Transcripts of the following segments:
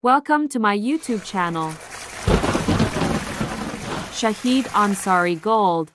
Welcome to my YouTube channel. Shahid Ansari Gold.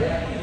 Yeah.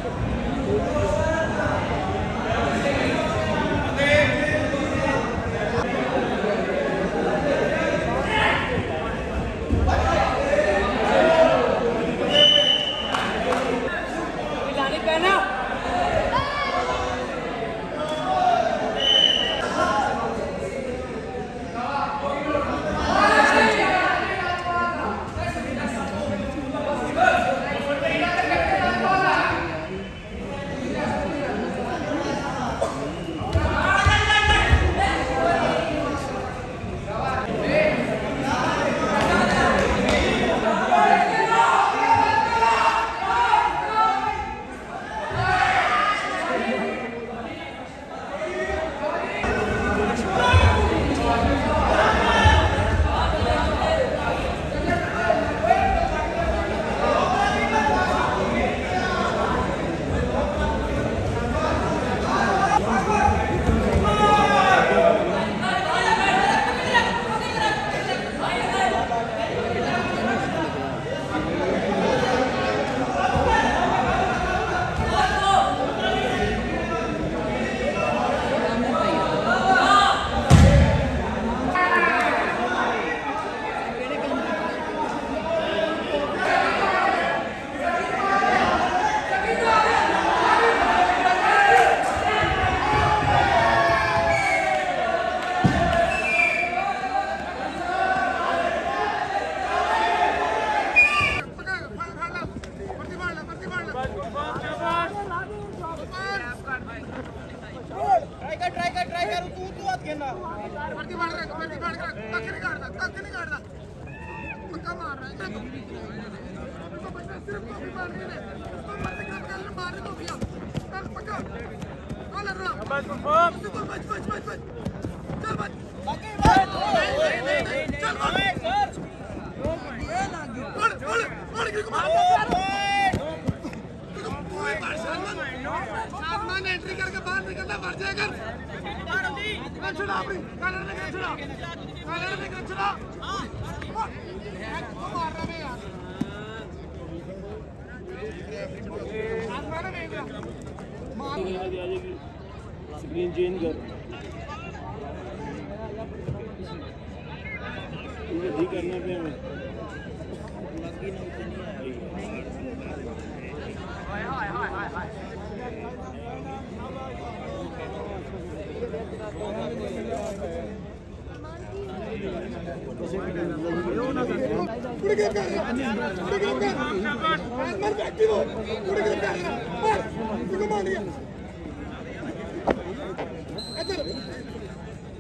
नहीं काट रहा पक्का मार रहा है तो एंट्री करके बाहर निकलना मर जाएगा छुड़ा अपनी छुड़ा स्क्रीन चेंज कर। ठीक करना पे हमें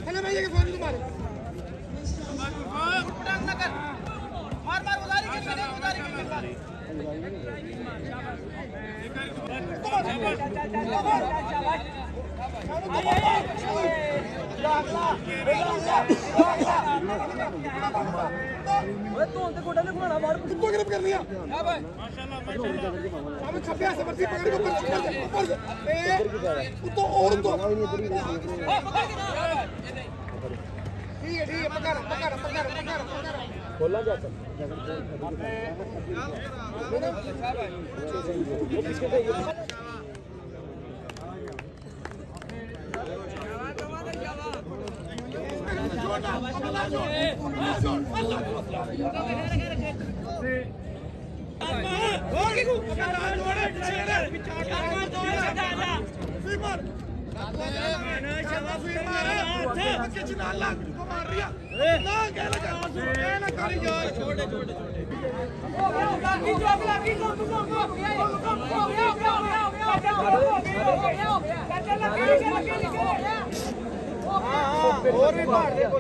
हेलो भैया के फोन तुम्हारे मार मार उधारी के लिए उधारी के लिए ओए तो उनके कोटा ने घुमाना बाहर किसको गिरफ्त कर लिया हाँ भाई माशाल्लाह माशाल्लाह हम छपे से बर्ती पकड़ के ऊपर छपे से ऊपर ए तो और तो ठीक है ठीक है पकड़ पकड़ पकड़ पकड़ पकड़ खोला जा सकता ਹੋਰ ਵੀ ਭਾਰ ਦੇ ਹੋ।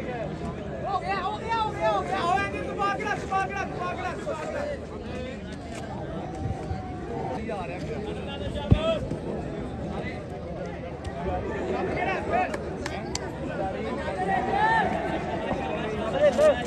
Let's go.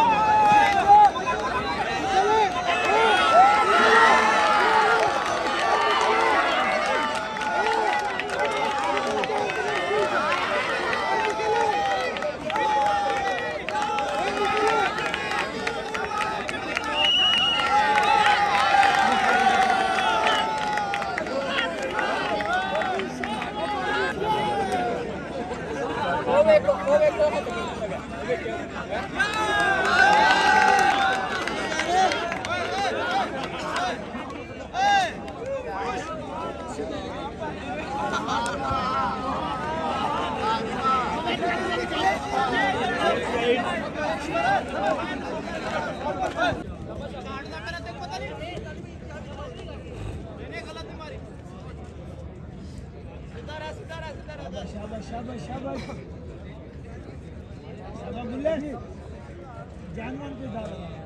शाबाश शाबाश शाबाश शाबाश बुल्ले जानवर के दादा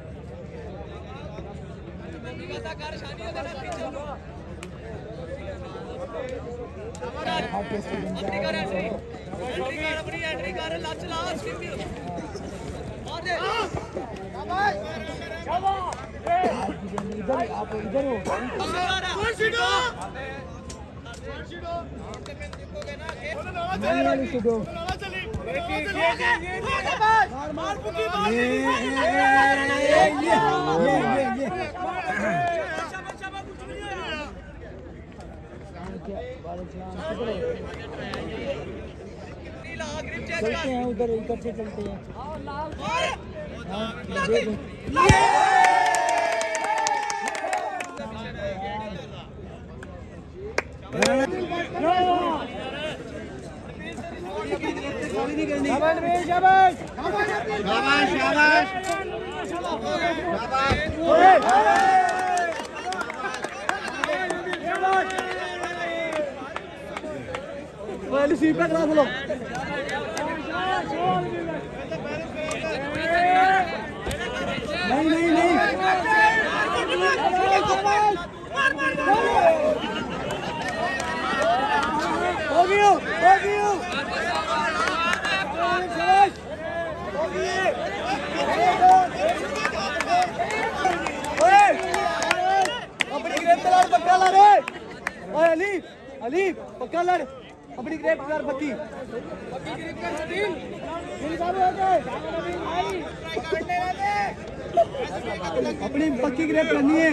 इधर आप इधर हो ये चलते हैं उधर इधर से चलते हैं। शाबाश शाबाश करा चलो नहीं नहीं नहीं। अली अली पक्का ला रे अपनी ग्रेप तलार पक्की पक्की ग्रेप का स्टील दिल का हो गए अपनी पक्की ग्रेप करनी है।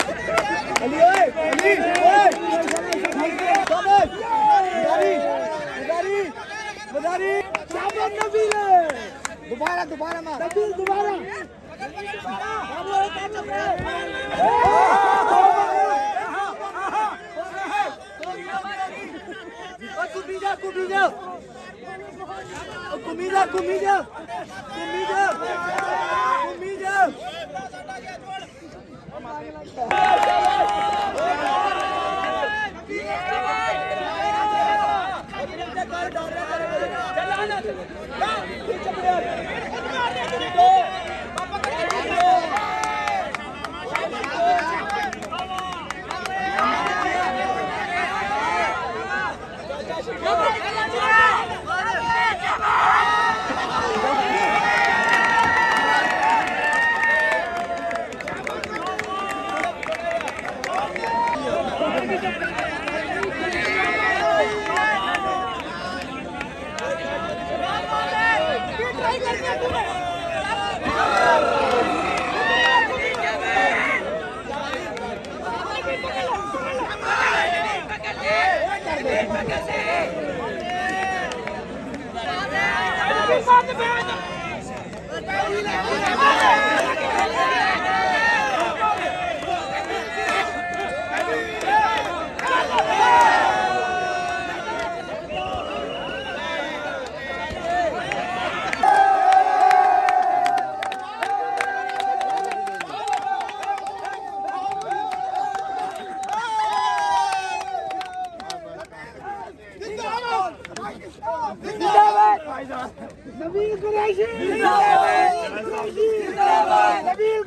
अली ओए अली ओए शाबाश मदारी मदारी मदारी शाबाश नबील दोबारा दोबारा मार नबील दोबारा Comida, comida! Comida, comida! Comida! Comida!